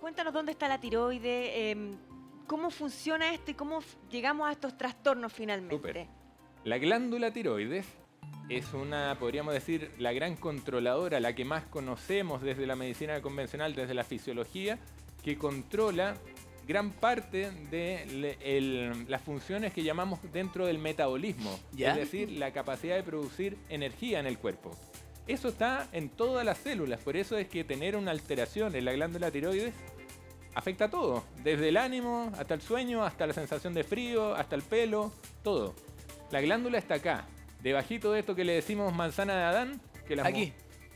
Cuéntanos dónde está la tiroide, em, cómo funciona esto y cómo llegamos a estos trastornos finalmente. La glándula tiroides es una, podríamos decir, la gran controladora, la que más conocemos desde la medicina convencional, desde la fisiología, que controla gran parte de le- el- las funciones que llamamos dentro del metabolismo, ¿Ya? es decir, la capacidad de producir energía en el cuerpo. Eso está en todas las células, por eso es que tener una alteración en la glándula tiroides afecta a todo, desde el ánimo hasta el sueño, hasta la sensación de frío, hasta el pelo, todo. La glándula está acá, debajito de esto que le decimos manzana de Adán, que, las Aquí.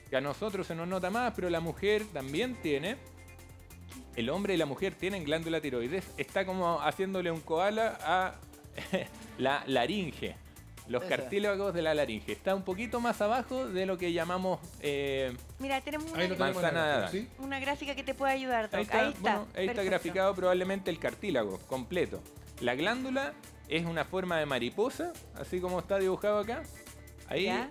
que a nosotros se nos nota más, pero la mujer también tiene. El hombre y la mujer tienen glándula tiroides. Está como haciéndole un koala a la laringe, los cartílagos de la laringe. Está un poquito más abajo de lo que llamamos eh, Mira, tenemos una, tenemos Manzana gráfica, de ¿sí? una gráfica que te puede ayudar, Doc. Ahí está, Ahí está, bueno, ahí está perfecto. graficado probablemente el cartílago completo. La glándula es una forma de mariposa, así como está dibujado acá. Ahí, Ya.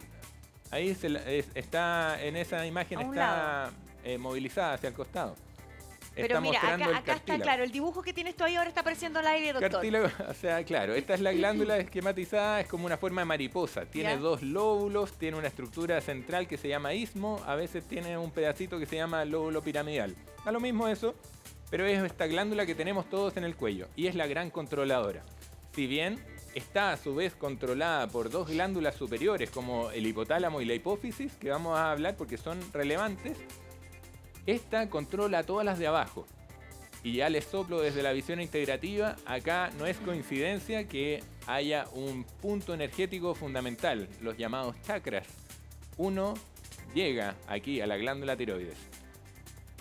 ahí se la- es- está en esa imagen está eh, movilizada hacia el costado. Pero está mira, mostrando acá, acá está claro, el dibujo que tienes tú ahí ahora está apareciendo al aire, doctor. Cartílago, o sea, claro, esta es la glándula esquematizada, es como una forma de mariposa. Tiene Ya. dos lóbulos, tiene una estructura central que se llama istmo, a veces tiene un pedacito que se llama lóbulo piramidal. Da lo mismo eso, pero es esta glándula que tenemos todos en el cuello y es la gran controladora. Si bien está a su vez controlada por dos glándulas superiores como el hipotálamo y la hipófisis, que vamos a hablar porque son relevantes, esta controla todas las de abajo. Y ya les soplo desde la visión integrativa, acá no es coincidencia que haya un punto energético fundamental, los llamados chakras. Uno llega aquí a la glándula tiroides.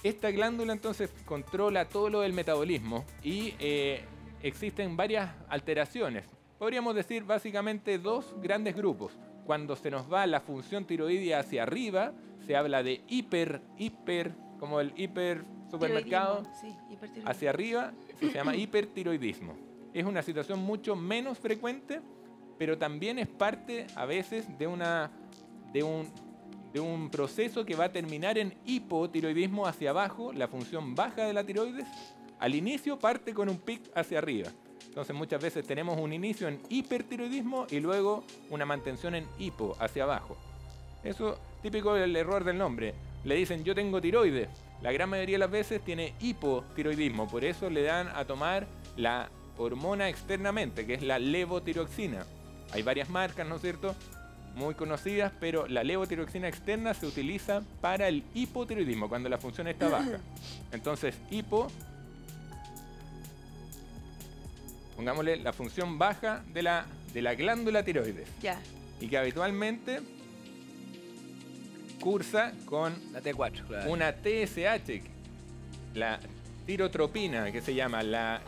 Esta glándula entonces controla todo lo del metabolismo y eh, existen varias alteraciones. Podríamos decir básicamente dos grandes grupos. Cuando se nos va la función tiroidea hacia arriba, se habla de hiper, hiper, como el hiper supermercado, Sí, hacia arriba se llama hipertiroidismo. Es una situación mucho menos frecuente, pero también es parte a veces de, una, de, un, de un proceso que va a terminar en hipotiroidismo hacia abajo, la función baja de la tiroides. Al inicio parte con un pic hacia arriba. Entonces muchas veces tenemos un inicio en hipertiroidismo y luego una mantención en hipo hacia abajo. Eso típico del error del nombre. Le dicen yo tengo tiroides. La gran mayoría de las veces tiene hipotiroidismo. Por eso le dan a tomar la hormona externamente, que es la levotiroxina. Hay varias marcas, ¿no es cierto? Muy conocidas, pero la levotiroxina externa se utiliza para el hipotiroidismo, cuando la función está baja. Entonces, hipo, pongámosle la función baja de la, de la glándula tiroides Ya. y que habitualmente cursa con La T4, claro. una TSH, la tirotropina que se llama, la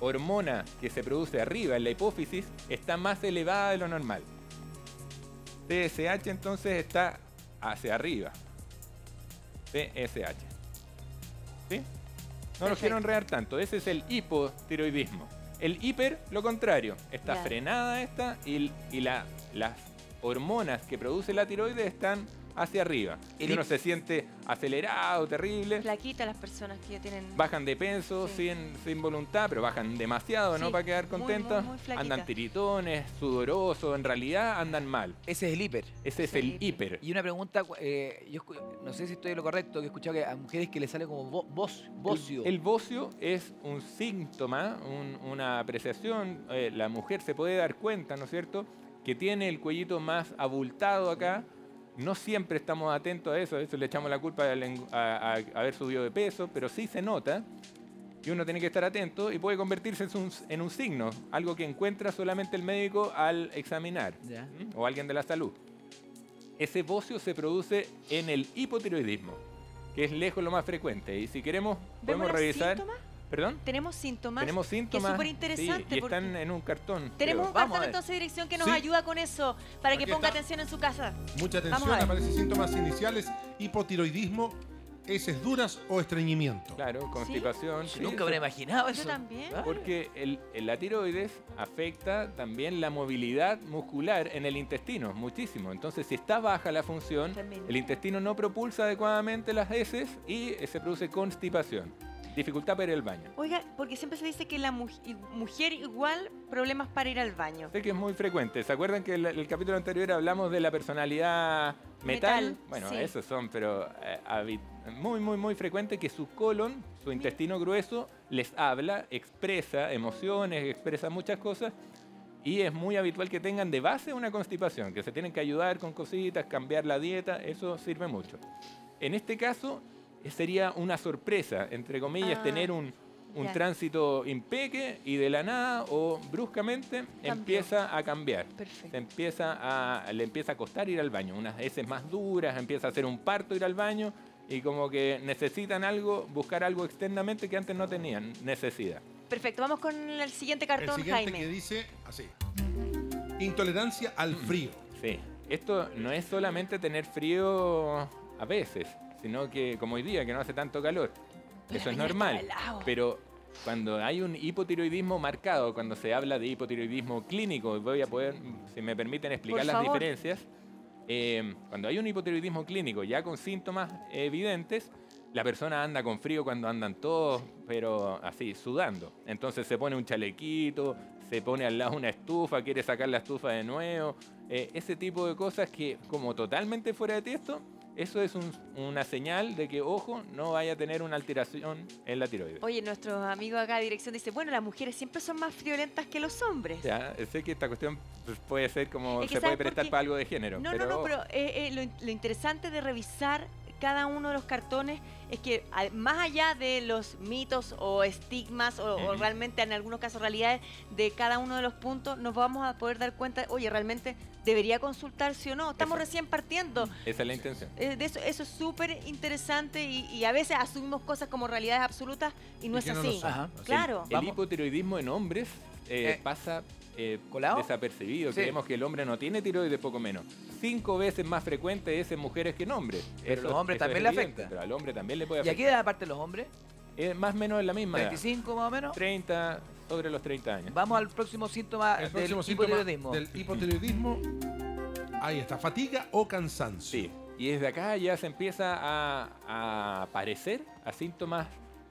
hormona que se produce arriba en la hipófisis, está más elevada de lo normal. TSH entonces está hacia arriba. TSH. ¿Sí? No Perfecto. quiero enredar tanto, ese es el hipotiroidismo. El hiper, lo contrario, está frenada esta y, y la- las hormonas que produce la tiroides están hacia arriba. El Y uno se siente acelerado, terrible. Flaquita las personas que ya tienen... Bajan de peso Sí. sin, sin voluntad, pero bajan demasiado, ¿no? Para quedar muy, muy, muy flaquita. andan tiritones, sudorosos, en realidad andan mal. Ese es el hiper. Ese es el hiper. hiper. Y una pregunta, eh, yo escu- no sé si estoy en lo correcto, que he escuchado que a mujeres que le sale como vo- vos, bocio. El, el bocio es un síntoma, un- una apreciación. eh, la mujer se puede dar cuenta, ¿no es cierto?, que tiene el cuellito más abultado acá. No siempre estamos atentos a eso, a eso le echamos la culpa a, a- haber subido de peso, pero sí se nota. Y uno tiene que estar atento y puede convertirse en un, en un signo, algo que encuentra solamente el médico al examinar, o alguien de la salud. Ese bocio se produce en el hipotiroidismo, que es lejos lo más frecuente. Y si queremos, ¿Vemos podemos revisar. síntomas? ¿Perdón? Tenemos síntomas. Tenemos síntomas. súper interesante sí, y porque- están en un cartón. Tenemos creo. un Vamos cartón entonces de dirección que nos Sí. ayuda con eso, para que ponga está. atención en su casa. Mucha atención, aparecen síntomas iniciales, hipotiroidismo, heces duras o estreñimiento. Claro, constipación. sí, Nunca habría imaginado eso. Yo también. Porque el, el- la tiroides afecta también la movilidad muscular en el intestino, muchísimo. Entonces, si está baja la función, el intestino no propulsa adecuadamente las heces y eh, se produce constipación. Dificultad para ir al baño. Oiga, porque siempre se dice que la mu- mujer igual problemas para ir al baño. Sé que es muy frecuente. ¿Se acuerdan que el, el capítulo anterior hablamos de la personalidad metal? Metal, bueno, sí. esos son, pero eh, muy, muy, muy frecuente que su colon, su intestino grueso, les habla, expresa emociones, expresa muchas cosas. Y es muy habitual que tengan de base una constipación, que se tienen que ayudar con cositas, cambiar la dieta, eso sirve mucho. En este caso, sería una sorpresa, entre comillas, Ah, tener un, un tránsito impeque y de la nada o bruscamente empieza a cambiar. Se empieza a, le empieza a costar ir al baño, unas heces más duras, empieza a hacer un parto ir al baño y como que necesitan algo, buscar algo externamente que antes no tenían necesidad. Perfecto, vamos con el siguiente El cartón, siguiente Jaime. que dice así. Intolerancia al frío. Sí, esto no es solamente tener frío a veces, sino que como hoy día que no hace tanto calor. La Eso es normal. Pero cuando hay un hipotiroidismo marcado, cuando se habla de hipotiroidismo clínico, voy a poder, si me permiten explicar Por las favor. diferencias. eh, cuando hay un hipotiroidismo clínico ya con síntomas evidentes, la persona anda con frío cuando andan todos, pero así, sudando. Entonces se pone un chalequito, se pone al lado una estufa, quiere sacar la estufa de nuevo. eh, ese tipo de cosas que como totalmente fuera de tiesto, eso es un- una señal de que, ojo, no vaya a tener una alteración en la tiroides. Oye, nuestros amigos acá de dirección dicen, bueno, las mujeres siempre son más friolentas que los hombres. Ya, sé que esta cuestión pues, puede ser como Es que se ¿sabes puede prestar para algo de género. No, pero no, no, pero eh, eh, lo interesante de revisar cada uno de los cartones es que al- más allá de los mitos o estigmas o, realmente en algunos casos realidades de cada uno de los puntos, nos vamos a poder dar cuenta, oye, realmente debería consultarse o no. Estamos recién partiendo. esa es la intención. Eh, de eso, eso es súper interesante y, y a veces asumimos cosas como realidades absolutas y no Y es no así. Ajá. Claro. El hipotiroidismo en hombres eh, Eh, pasa eh, ¿colado? desapercibido. Sí. Creemos que el hombre no tiene tiroides, poco menos. Cinco veces más frecuente es en mujeres que en hombres. Pero los hombres también le evidente, afecta. Pero al hombre también le puede ¿Y a afectar. qué edad aparte los hombres? Es más o menos en la misma edad. 25 más o menos. 30, sobre los 30 años. Vamos al próximo síntoma El del próximo síntoma hipotiroidismo. del hipotiroidismo. Ahí está, fatiga o cansancio. Sí, y desde acá ya se empieza a, a aparecer a síntomas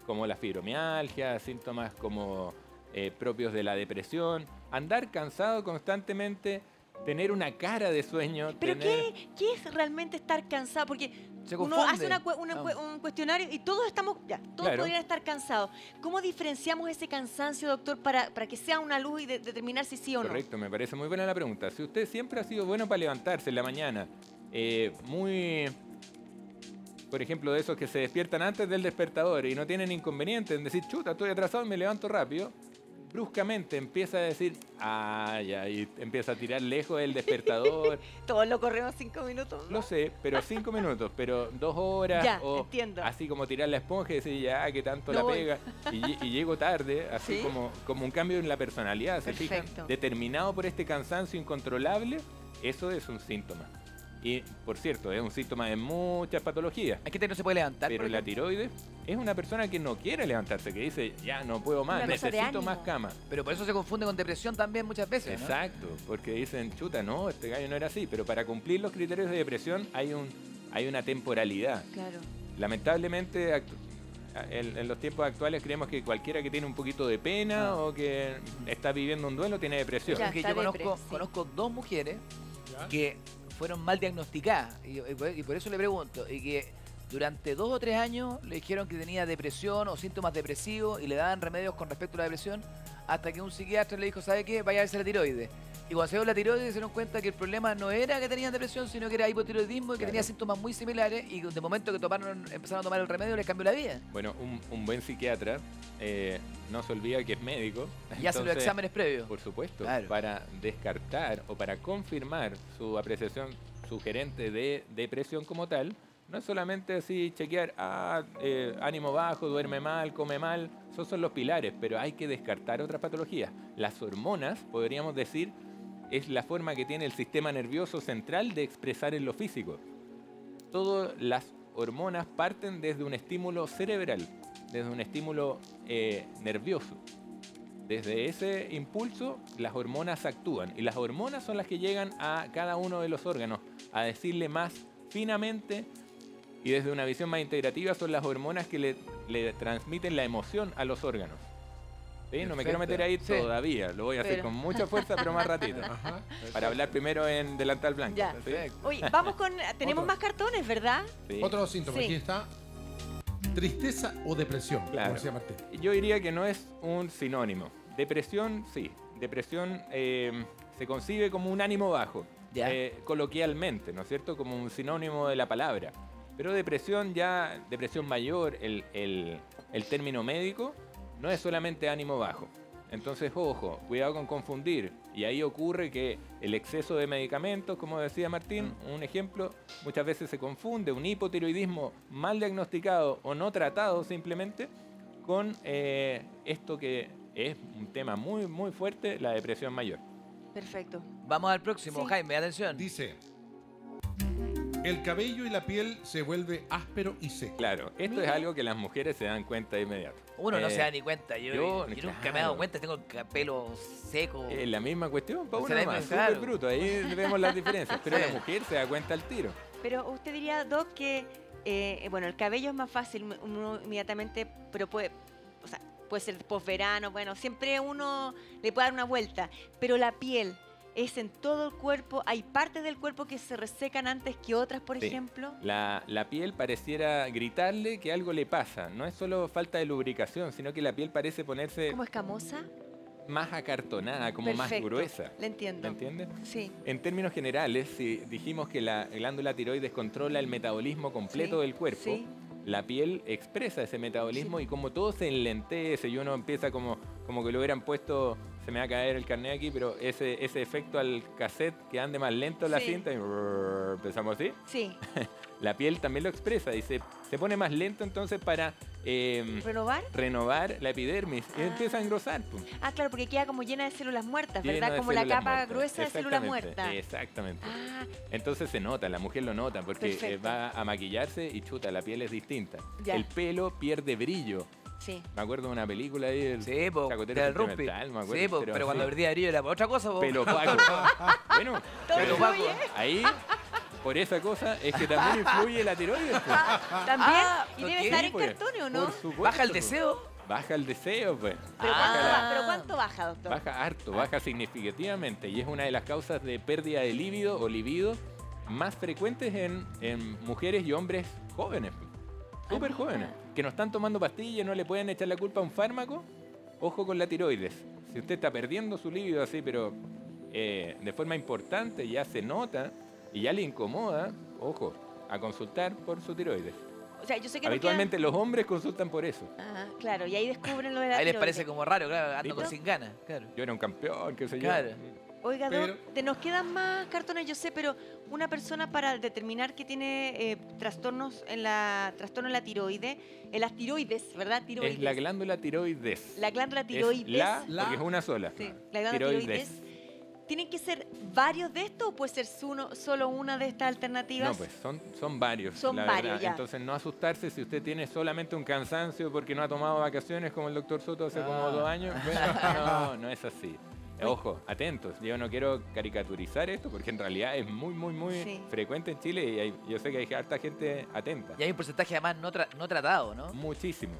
como la fibromialgia, síntomas como eh, propios de la depresión, andar cansado constantemente, tener una cara de sueño. Pero tener... ¿qué, qué es realmente estar cansado? Porque uno hace una Ah. un cuestionario y todos estamos, ya, todos Claro. podrían estar cansados. ¿Cómo diferenciamos ese cansancio, doctor, para, para que sea una luz y de- determinar si sí o no? Correcto, me parece muy buena la pregunta. Si usted siempre ha sido bueno para levantarse en la mañana, eh, muy, por ejemplo, de esos que se despiertan antes del despertador y no tienen inconveniente en decir, chuta, estoy atrasado y me levanto rápido, bruscamente empieza a decir, ah, ya, y empieza a tirar lejos el despertador. Todos lo corremos cinco minutos. ¿no? Lo sé, pero cinco minutos, pero dos horas Ya, o entiendo. así como tirar la esponja y decir ya que tanto No la voy. pega y, lle- y llego tarde, así ¿Sí? como, como un cambio en la personalidad, ¿se fijan? Perfecto. Determinado por este cansancio incontrolable, eso es un síntoma. Y por cierto, es un síntoma de muchas patologías. Hay gente que no se puede levantar. Pero la tiroides es una persona que no quiere levantarse, que dice, ya no puedo más, necesito más cama. Pero por eso se confunde con depresión también muchas veces. ¿no? Exacto, porque dicen, chuta, no, este gallo no era así, pero para cumplir los criterios de depresión hay, un, hay una temporalidad. Claro. Lamentablemente, en, en los tiempos actuales creemos que cualquiera que tiene un poquito de pena Ah. o que está viviendo un duelo tiene depresión. Ya. Está yo conozco, sí. conozco dos mujeres ¿Ya? que fueron mal diagnosticadas y, por eso le pregunto y que durante dos o tres años le dijeron que tenía depresión o síntomas depresivos y le daban remedios con respecto a la depresión hasta que un psiquiatra le dijo, ¿sabe qué? Vaya a verse la tiroides. Y cuando se dio la tiroides se dieron cuenta que el problema no era que tenían depresión, sino que era hipotiroidismo y que Claro. tenía síntomas muy similares y de momento que tomaron, empezaron a tomar el remedio les cambió la vida. Bueno, un, un buen psiquiatra eh, no se olvida que es médico. Y hace los exámenes previos. Por supuesto, Claro. para descartar o para confirmar su apreciación sugerente de depresión como tal, no es solamente así chequear, ah, eh, ánimo bajo, duerme mal, come mal, esos son los pilares, pero hay que descartar otras patologías. Las hormonas, podríamos decir, es la forma que tiene el sistema nervioso central de expresar en lo físico. Todas las hormonas parten desde un estímulo cerebral, desde un estímulo eh, nervioso. Desde ese impulso, las hormonas actúan y las hormonas son las que llegan a cada uno de los órganos a decirle más finamente y desde una visión más integrativa son las hormonas que le le transmiten la emoción a los órganos. ¿Sí? No me quiero meter ahí Sí. todavía, lo voy a hacer con mucha fuerza, pero más ratito. Ajá. Para hablar primero en delantal blanco. Ya. Oye, vamos con. Tenemos Otro. más cartones, ¿verdad? Sí. Otro síntoma. Sí. Aquí está. Tristeza o depresión, Claro. como decía Martín. Yo diría que no es un sinónimo. Depresión, sí. Depresión eh, se concibe como un ánimo bajo, Ya. eh, coloquialmente, ¿no es cierto? Como un sinónimo de la palabra. Pero depresión ya, depresión mayor, el, el- el término médico, no es solamente ánimo bajo. Entonces, ojo, cuidado con confundir. Y ahí ocurre que el exceso de medicamentos, como decía Martín, un ejemplo, muchas veces se confunde un hipotiroidismo mal diagnosticado o no tratado simplemente con eh, esto que es un tema muy, muy fuerte, la depresión mayor. Perfecto. Vamos al próximo, Sí. Jaime, atención. Dice, el cabello y la piel se vuelve áspero y seco. Claro, esto es algo que las mujeres se dan cuenta de inmediato. Uno no Eh, se da ni cuenta. Yo, yo, yo nunca me he dado cuenta, tengo el pelo seco. Es la misma cuestión, para Se uno da más, súper bruto, ahí vemos las diferencias. Pero Sí. la mujer se da cuenta al tiro. Pero usted diría, Doc, que. eh, bueno, el cabello es más fácil, uno inmediatamente. Pero puede. O sea, puede ser posverano, bueno, siempre uno le puede dar una vuelta. Pero la piel. ¿Es en todo el cuerpo? ¿Hay partes del cuerpo que se resecan antes que otras, por Sí. ejemplo? La, la piel pareciera gritarle que algo le pasa. No es solo falta de lubricación, sino que la piel parece ponerse ¿Como escamosa? más acartonada, como más gruesa. Le entiendo. ¿Me entiendes? Sí. En términos generales, si dijimos que la glándula tiroides controla el metabolismo completo Sí, del cuerpo, sí. la piel expresa ese metabolismo y como todo se enlentece y uno empieza como, como que lo hubieran puesto, se me va a caer el carnet aquí, pero ese, ese efecto al cassette que ande más lento la Sí. cinta y brrr, empezamos así, Sí. la piel también lo expresa y se, pone más lento entonces para eh, ¿Renovar? renovar la epidermis y Ah. empieza a engrosar. pues. Ah, claro, porque queda como llena de células muertas, ¿verdad? Como la células capa muertas. gruesa de célula Exactamente, muerta. Exactamente. Ah, Entonces se nota, la mujer lo nota porque eh, Perfecto. va a maquillarse y chuta, la piel es distinta. Ya. El pelo pierde brillo. Sí. Me acuerdo de una película ahí, el Sí, po, chacotero del rugby. me acuerdo, Sí, po, pero, cuando sí. perdía brillo era para otra cosa, po. Pelo opaco. bueno, pero influye. ahí, por esa cosa, es que también influye la tiroides. pues. También. Ah, y debe estar en pues, cartones, ¿o no? por supuesto, Baja el pues. deseo. Baja el deseo, pues. ¿Pero, Ah. cuánto Baja la- ba- ¿Pero cuánto baja, doctor? Baja harto, baja significativamente y es una de las causas de pérdida de líbido o libido más frecuentes en, en mujeres y hombres jóvenes, súper mira. jóvenes, que no están tomando pastillas, no le pueden echar la culpa a un fármaco. Ojo con la tiroides. Si usted está perdiendo su líbido así, pero eh, de forma importante, ya se nota y ya le incomoda, ojo, a consultar por su tiroides. O sea, yo sé que Habitualmente los hombres consultan por eso. Ajá, claro, y ahí descubren lo de la Ahí les tiroides. parece como raro, claro, ando ¿Sí? con sin ganas. Claro. Yo era un campeón, qué sé yo. Claro. Oiga, Doc, Pero- te nos quedan más cartones, yo sé, pero una persona para determinar que tiene eh, trastornos en la trastorno en la tiroide, en las tiroides, ¿verdad? Tiroides. Es la glándula tiroides. La glándula Es tiroides. la, La- porque es una sola. Sí, la glándula tiroides. ¿Tienen que ser varios de estos o puede ser uno, solo una de estas alternativas? No, pues son, son varios. Son la varios, ya. Entonces no asustarse si usted tiene solamente un cansancio porque no ha tomado vacaciones como el doctor Soto hace como Ah. dos años. Bueno, no, no es así. Ojo, atentos. Yo no quiero caricaturizar esto porque en realidad es muy, muy, muy Sí. frecuente en Chile y hay- yo sé que hay harta gente atenta. Y hay un porcentaje además no, tra- no tratado, ¿no? Muchísimo.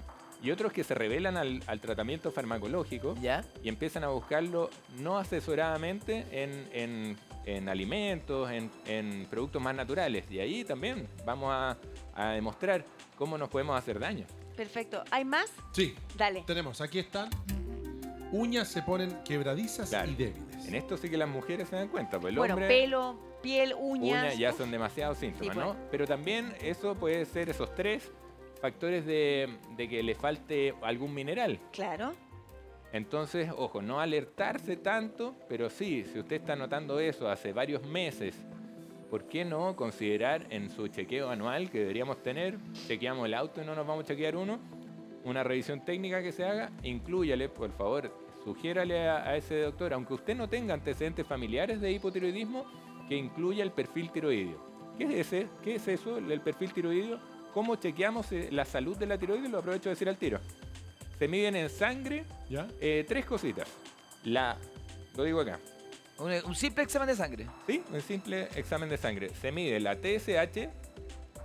Y otros que se revelan al, al tratamiento farmacológico ¿Ya? y empiezan a buscarlo no asesoradamente en, en- en alimentos, en, en productos más naturales. Y ahí también vamos a, a demostrar cómo nos podemos hacer daño. Perfecto. ¿Hay más? Sí, Dale. tenemos, aquí están. Uñas se ponen quebradizas Claro. y débiles. En esto sí que las mujeres se dan cuenta, pues el bueno, hombre, pelo, piel, uñas. uñas ya son demasiados síntomas, Sí, pues. ¿no? Pero también eso puede ser esos tres factores de, de que le falte algún mineral. Claro. Entonces, ojo, no alertarse tanto, pero sí, si usted está notando eso hace varios meses, ¿por qué no considerar en su chequeo anual que deberíamos tener, chequeamos el auto y no nos vamos a chequear uno, una revisión técnica que se haga, inclúyale, por favor, sugiérale a, a ese doctor, aunque usted no tenga antecedentes familiares de hipotiroidismo, que incluya el perfil tiroideo. ¿Qué es, ese? ¿Qué es eso, el perfil tiroideo? ¿Cómo chequeamos eh, la salud de la tiroides? Lo aprovecho de decir al tiro. Se miden en sangre ¿Ya? eh, tres cositas. La, lo digo acá, Un, un simple examen de sangre. ¿sí? Un simple examen de sangre. Se mide la TSH,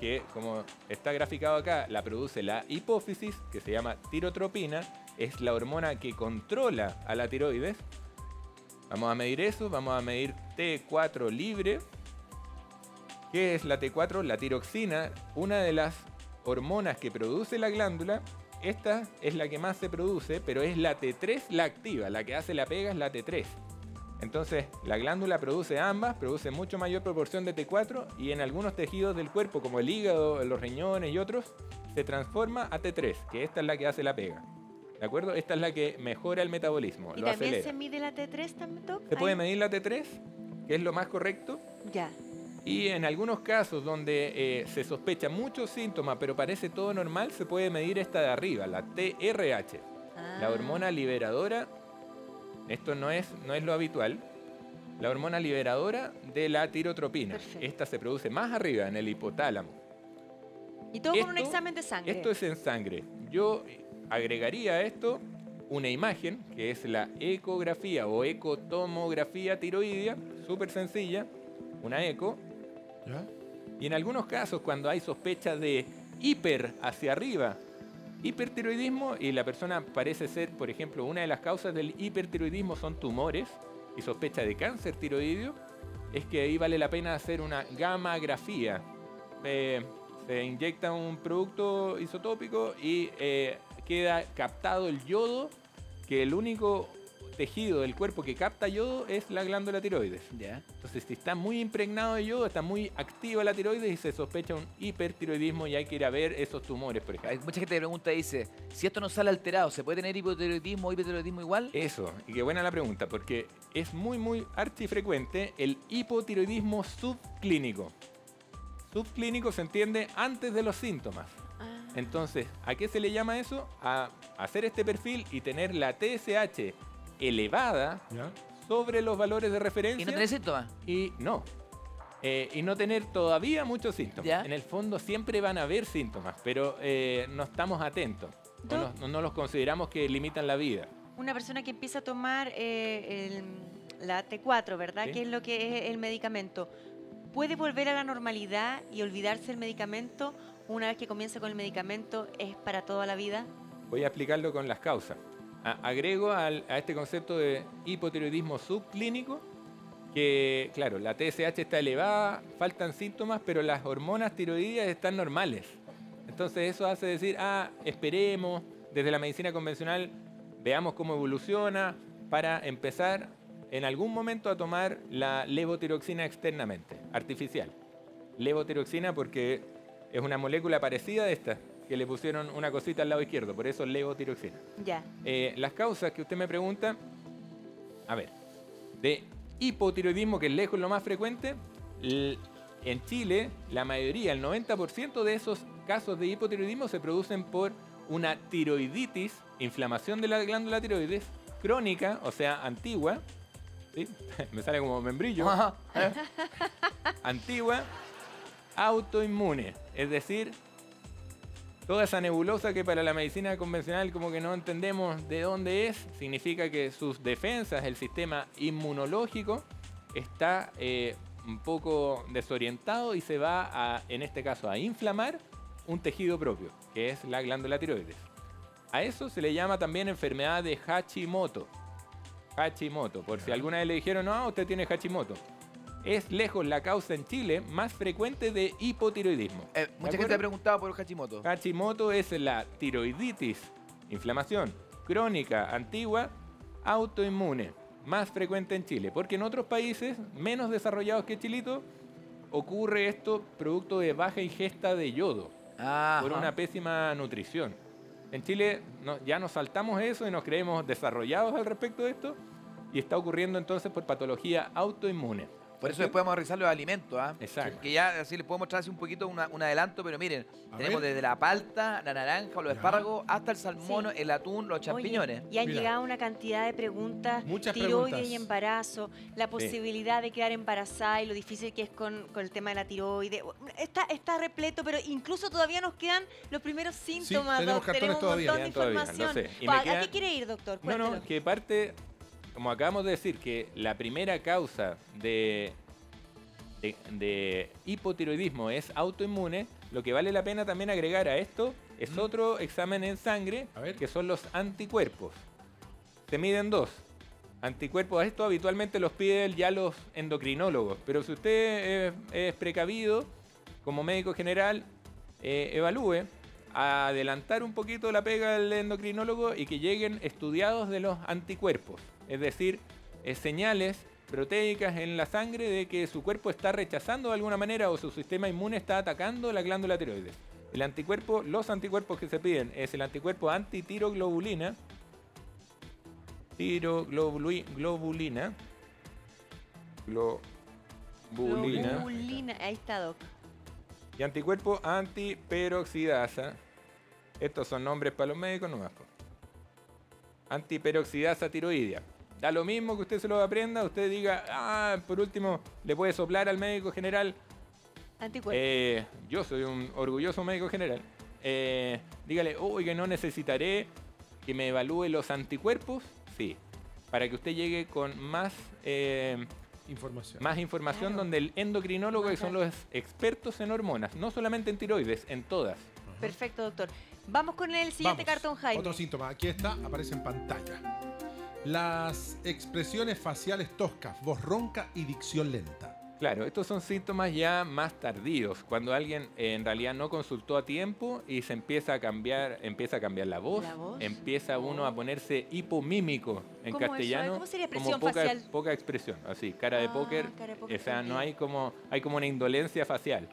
que como está graficado acá, la produce la hipófisis, que se llama tirotropina, es la hormona que controla a la tiroides. Vamos a medir eso, vamos a medir T4 libre. ¿Qué es la T4? La tiroxina, una de las hormonas que produce la glándula. Esta es la que más se produce, pero es la T3 la activa, la que hace la pega es la T3. Entonces, la glándula produce ambas, produce mucho mayor proporción de T4 y en algunos tejidos del cuerpo, como el hígado, los riñones y otros, se transforma a T3, que esta es la que hace la pega. ¿De acuerdo? Esta es la que mejora el metabolismo, ¿Y lo también acelera. se mide la T3 también, Doc? Se puede medir la T3, que es lo más correcto, Ya. y en algunos casos donde eh, se sospecha muchos síntomas, pero parece todo normal, se puede medir esta de arriba, la TRH, la Ah. hormona liberadora. Esto no es, no es lo habitual. La hormona liberadora de la tirotropina. Perfecto. Esta se produce más arriba, en el hipotálamo. Y todo con un examen de sangre. Esto es en sangre. Yo agregaría a esto una imagen, que es la ecografía o ecotomografía tiroidea, súper sencilla, una eco, ¿Ya? y en algunos casos, cuando hay sospecha de hiper hacia arriba, hipertiroidismo, y la persona parece ser, por ejemplo, una de las causas del hipertiroidismo son tumores y sospecha de cáncer tiroideo, es que ahí vale la pena hacer una gammagrafía. Eh, se inyecta un producto isotópico y eh, queda captado el yodo, que el único tejido del cuerpo que capta yodo es la glándula tiroides. Ya. Entonces, si está muy impregnado de yodo, está muy activa la tiroides y se sospecha un hipertiroidismo y hay que ir a ver esos tumores, por Hay ejemplo. mucha gente que pregunta, dice, si esto no sale alterado, ¿se puede tener hipotiroidismo o hipertiroidismo igual? Eso, y qué buena la pregunta, porque es muy, muy archifrecuente el hipotiroidismo subclínico. Subclínico se entiende antes de los síntomas. Ah. Entonces, ¿a qué se le llama eso? A hacer este perfil y tener la TSH elevada ¿Ya? sobre los valores de referencia. ¿Y no tenés síntomas? y no. Eh, y no tener todavía muchos síntomas. Ya. En el fondo siempre van a haber síntomas, pero eh, no estamos atentos. No, no los consideramos que limitan la vida. Una persona que empieza a tomar eh, el- la T4, ¿verdad? Sí. Que es lo que es el medicamento. ¿Puede volver a la normalidad y olvidarse del medicamento una vez que comienza con el medicamento? ¿Es para toda la vida? Voy a explicarlo con las causas. Agrego a este concepto de hipotiroidismo subclínico que, claro, la TSH está elevada, faltan síntomas, pero las hormonas tiroideas están normales. Entonces eso hace decir, ah, esperemos, desde la medicina convencional, veamos cómo evoluciona para empezar en algún momento a tomar la levotiroxina externamente, artificial. Levotiroxina porque es una molécula parecida a esta, que le pusieron una cosita al lado izquierdo, por eso levotiroxina. Ya. Eh, las causas que usted me pregunta, a ver, de hipotiroidismo, que es lejos lo más frecuente, en Chile la mayoría, el 90% de esos casos de hipotiroidismo se producen por una tiroiditis, inflamación de la glándula tiroides, crónica, o sea, antigua, ¿sí? me sale como membrillo, Ajá. antigua, autoinmune, es decir, toda esa nebulosa que para la medicina convencional como que no entendemos de dónde es, significa que sus defensas, el sistema inmunológico, está eh, un poco desorientado y se va a, en este caso, a inflamar un tejido propio, que es la glándula tiroides. A eso se le llama también enfermedad de Hashimoto. Hashimoto, por si alguna vez le dijeron, no, usted tiene Hashimoto. Es lejos la causa en Chile más frecuente de hipotiroidismo. Eh, ¿De mucha gente acuerdo? ha preguntado por Hashimoto. Hashimoto es la tiroiditis, inflamación crónica antigua, autoinmune, más frecuente en Chile, porque en otros países menos desarrollados que Chilito ocurre esto producto de baja ingesta de yodo Ah, por una pésima nutrición. En Chile no- ya nos saltamos eso y nos creemos desarrollados al respecto de esto y está ocurriendo entonces por patología autoinmune. Por eso después vamos a revisar los alimentos, ¿ah? Exacto. Que ya así les puedo mostrar así un poquito una- un adelanto, pero miren, A tenemos ver. desde la palta, la naranja, los Ya. espárragos, hasta el salmón, Sí. el atún, los champiñones. Oye, y han Mira. llegado una cantidad de preguntas, Muchas tiroides preguntas. y embarazo, la posibilidad de quedar embarazada y lo difícil que es con, con el tema de la tiroide. Está, está repleto, pero incluso todavía nos quedan los primeros síntomas. tenemos doc. cartones tenemos un todavía. montón de Quedan todavía, información. sé. Y Pa- me ¿A queda- qué quiere ir, doctor? No, no, que parte, como acabamos de decir, que la primera causa de, de, de hipotiroidismo es autoinmune, lo que vale la pena también agregar a esto es otro examen en sangre, A ver. que son los anticuerpos. Se miden dos. Anticuerpos, esto habitualmente los piden ya los endocrinólogos, pero si usted es, es precavido, como médico general, eh, evalúe a adelantar un poquito la pega del endocrinólogo y que lleguen estudiados de los anticuerpos, es decir, eh, señales proteicas en la sangre de que su cuerpo está rechazando de alguna manera o su sistema inmune está atacando la glándula tiroides. El anticuerpo, los anticuerpos que se piden es el anticuerpo antitiroglobulina, tiroglobulina, globulina Globulina. Ahí está, Doc. Y anticuerpo antiperoxidasa. Estos son nombres para los médicos nomás. Antiperoxidasa tiroidea. Da lo mismo que usted se lo aprenda, usted diga, ah, por último, le puede soplar al médico general. Anticuerpo. Eh, yo soy un orgulloso médico general. Eh, dígale, uy, que no necesitaré que me evalúe los anticuerpos. Sí, para que usted llegue con más, eh, Información. más información Claro. donde el endocrinólogo, que son los expertos en hormonas, no solamente en tiroides, en todas. Perfecto, doctor. Vamos con el siguiente Vamos. cartón, Jaime. Otro síntoma. Aquí está, aparece en pantalla. Las expresiones faciales toscas, voz ronca y dicción lenta. Claro, estos son síntomas ya más tardíos, cuando alguien eh, en realidad no consultó a tiempo y se empieza a cambiar, empieza a cambiar la voz, La voz. empieza uno a ponerse hipomímico en ¿Cómo eso? castellano, ¿Cómo sería como expresión poca, facial? poca expresión, así, cara de Ah, póker, cara de póker o sea, no hay como, hay como una indolencia facial.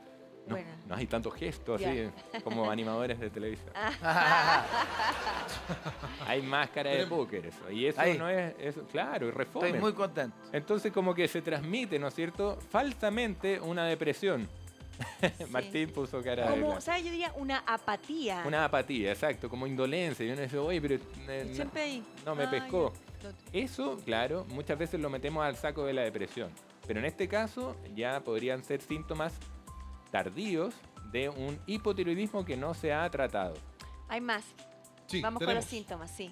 No, Bueno. no hay tantos gestos así como animadores de televisión. Ah. Hay más cara de póker eso. Y eso Ahí. no es, eso, claro, y refome. Estoy muy contento. Entonces como que se transmite, ¿no es cierto? Falsamente una depresión. Martín puso cara de... Como, claro. ¿sabes? Yo diría una apatía. Una apatía, exacto, como indolencia. Y uno dice, oye, pero eh, no- Siempre ahí. no me pescó. Eso, claro, muchas veces lo metemos al saco de la depresión. Pero en este caso ya podrían ser síntomas tardíos de un hipotiroidismo que no se ha tratado. Hay más. Sí, Vamos con los síntomas, sí.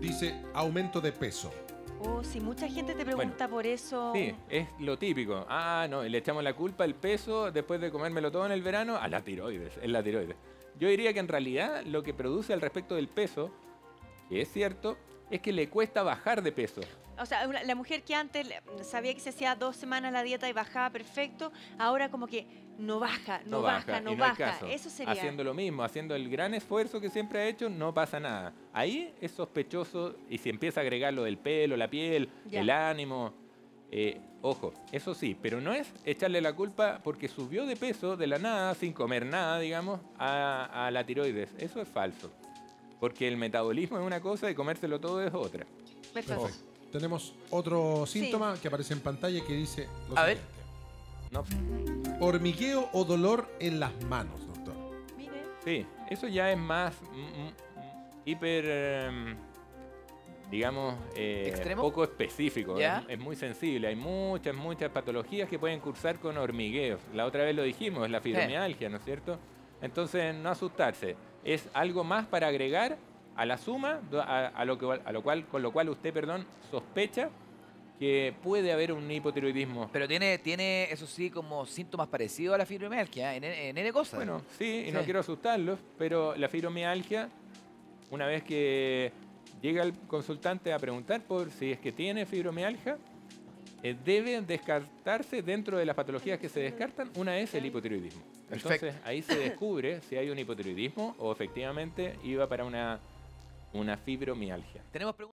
Dice aumento de peso. Oh, sí, mucha gente te pregunta por eso. Sí, es lo típico. Ah, no, le echamos la culpa al peso después de comérmelo todo en el verano a la tiroides, es la tiroides. Yo diría que en realidad lo que produce al respecto del peso, que es cierto, es que le cuesta bajar de peso. O sea, la mujer que antes sabía que se hacía dos semanas la dieta y bajaba perfecto, ahora como que no baja, no, baja, no y no baja. caso. Eso sería. Haciendo lo mismo, haciendo el gran esfuerzo que siempre ha hecho, no pasa nada. Ahí es sospechoso y si empieza a agregar lo del pelo, la piel, Ya. el ánimo, eh, ojo, eso sí, pero no es echarle la culpa porque subió de peso de la nada, sin comer nada, digamos, a, a la tiroides. Eso es falso. Porque el metabolismo es una cosa y comérselo todo es otra. Perfecto. Tenemos otro síntoma que aparece en pantalla que dice lo A ver. No, Hormigueo o dolor en las manos, doctor. Mire. Sí, eso ya es más mm, mm, hiper, em, digamos, eh, ¿Extremo? poco específico. ¿Ya? Es, es muy sensible. Hay muchas, muchas patologías que pueden cursar con hormigueos. La otra vez lo dijimos, la fibromialgia, ¿no es cierto? Entonces, no asustarse. Es algo más para agregar a la suma, a, a lo, que, a lo cual, con lo cual usted, perdón, sospecha que puede haber un hipotiroidismo. Pero tiene, tiene, eso sí, como síntomas parecidos a la fibromialgia, en, en N cosas. Bueno, sí, y no quiero asustarlos, pero la fibromialgia, una vez que llega el consultante a preguntar por si es que tiene fibromialgia, eh, debe descartarse dentro de las patologías que se descartan, una es el hipotiroidismo. Entonces ahí se descubre si hay un hipotiroidismo o efectivamente iba para una, una fibromialgia. Tenemos preguntas.